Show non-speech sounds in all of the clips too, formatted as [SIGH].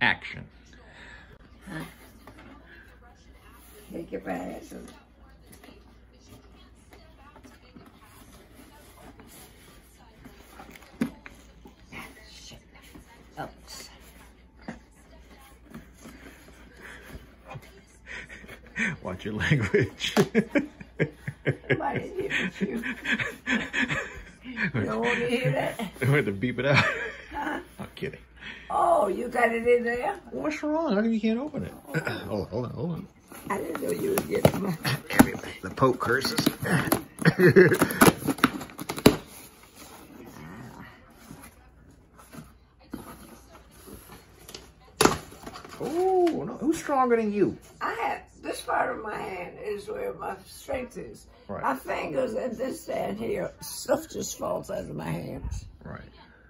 Action. Take your. Oops. [LAUGHS] Watch your language. Somebody you. [LAUGHS] You don't want to hear that? [LAUGHS] I had to beep it out. Kidding. Oh, you got it in there? What's wrong? How come you can't open it? [CLEARS THROAT] hold on, hold on, hold on. I didn't know you would get my... [CLEARS THROAT] The Pope curses. [CLEARS THROAT] oh, no. who's stronger than you? I have, this part of my hand is where my strength is. Right. My fingers and this hand here, stuff just falls out of my hands. Right.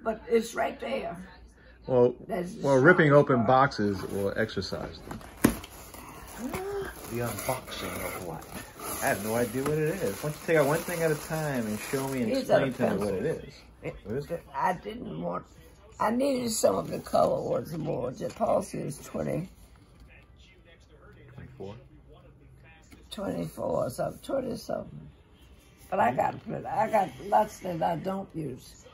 But it's right there. Well, well, ripping open boxes will exercise them. The unboxing of what? I have no idea what it is. Why don't you take out one thing at a time and show me and These are explain to me what it pencils. is? What is it? I didn't want, I needed some of the color ones more. The Paul says 20, 24. 24 or something, 20 something. But I got, I got lots that I don't use.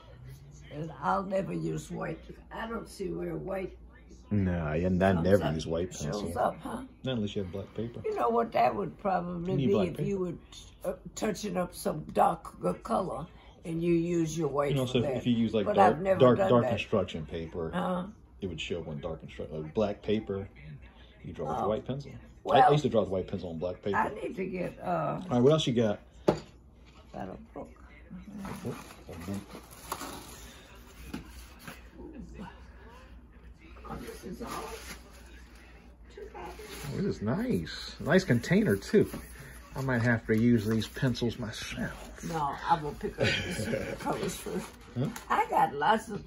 And I'll never use white. I don't see where white No, I, I never up- use white shows pencil. up, huh? Not unless you have black paper. You know what that would probably need be if paper. you would uh, touching up some dark color and you use your white You know, for so if you use like but dark, dark, dark that. construction paper, Uh, it would show on dark construction, like black paper. You draw with Oh. a white pencil. I, I used to draw with white pencil on black paper. I need to get uh, All right, what else you got? that a book. Oh, this is all. Two copies. Oh, this is nice. Nice container too. I might have to use these pencils myself. No, I will pick up the [LAUGHS] colors first. Huh? I got lots of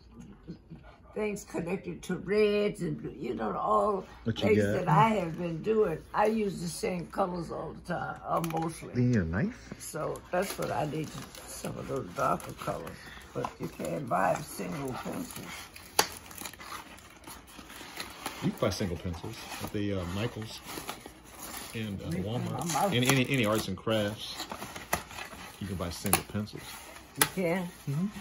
things connected to reds and blue- you know all What things that I have been doing. I use the same colors all the time, uh, Do mostly. you need a knife? So that's what I need. Some of those darker colors, but you can't buy a single pencils. You can buy single pencils at the uh, Michaels and uh, Walmart. Any, any arts and crafts, you can buy single pencils. You can.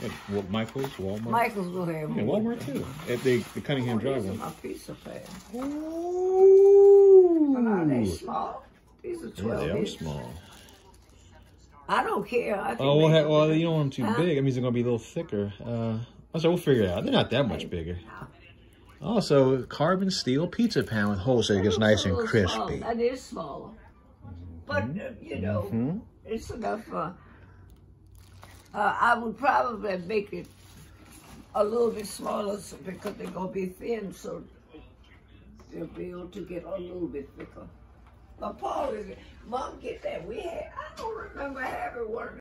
At Wa- Michaels, Walmart, Michael's will have yeah. Walmart too. At the, the Cunningham Drive one. my pizza pad. But are they small? These are 12 Yeah, they are inch. small. I don't care. I Oh, well, well, bigger. you don't want them too Huh? big. That means they're gonna be a little thicker. Uh, so we'll figure it out. They're not that much bigger. Also, carbon steel pizza pan with holes so it gets nice and little small. crispy. That is smaller. But, uh, you know, Mhm. it's enough for, uh, I would probably make it a little bit smaller so, because they're going to be thin, so they'll be able to get a little bit thicker. But Paul, is Mom, get that. We had, I don't remember having one